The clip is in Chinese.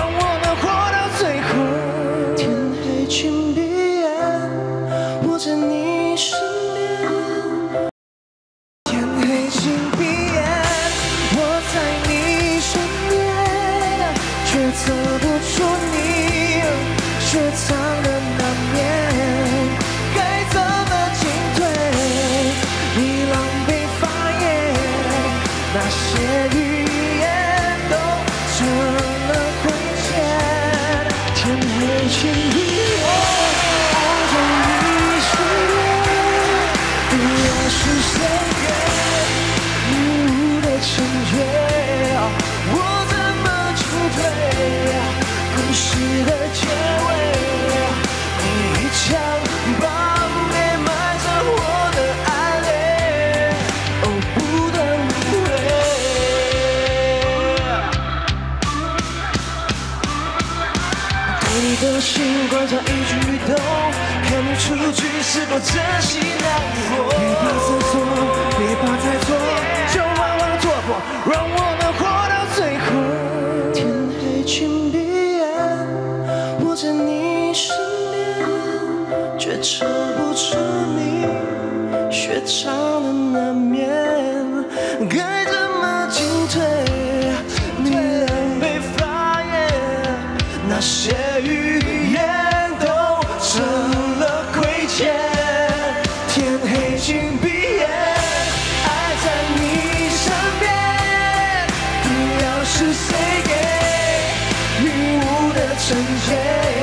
让我们活到最后。天黑请闭眼我在你身边天黑请闭眼我在你身边却走不出你却藏的那面该怎么进退？你狼狈发言那些语想把埋藏我的爱恋，哦，不断回味。对你的心观察一举一动，看你出局是否珍惜难过。别怕再错，别怕再错，就往往突破，让我却测不出你雪藏的那面，该怎么进退？你狼狈发言，那些语言都成了亏欠。天黑请闭眼，爱在你身边，不要是谁给义无的惩戒。